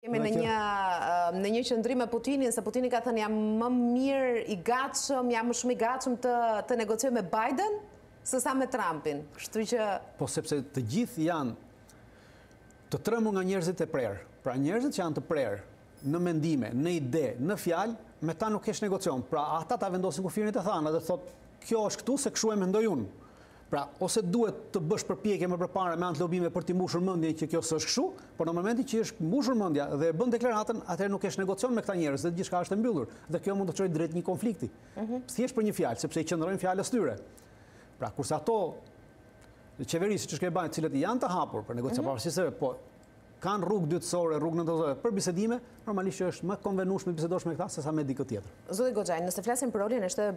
Jemi në një në një qëndrim me Putinin, se Putini ka thënë jam më mirë i gatshëm, jam më shumë i gatshëm të të negocioj me Biden se sa me Trumpin. Kështu që po sepse të gjithë janë të trembur nga njerëzit e prerë. Pra njerëzit që janë të prerë në mendime, në ide, në fjalë, me ta nuk ke ç'negocion. Pra ata ta vendosin kufirin te thana dhe thotë kjo është këtu se kshu e mendoj unë. Pra, ose duhet të bësh përpjekje më përpara me anë të lobimeve për t'i mbushur mendjen që kjo s'është kështu, por në momentin që i është mbushur mendja dhe e bën deklaratën, atëherë nuk ke ç'negocion me këta njerëz dhe gjithçka është e mbyllur dhe kjo mund të çojë drejt një konflikti. Thjesht për një fjalë, sepse i qëndrojnë fjalës së tyre. Pra, kurse ato qeveri siç është kjo e Biden, të cilët janë të hapur për negocion pavarësisht se po kanë rrugë dytësore, rrugë nën të zezë për bisedime, normalisht që është më konvenueshme të bisedosh me këta sesa me dikë tjetër. Zoti Goxhaj, nëse flasim për rolin e shteteve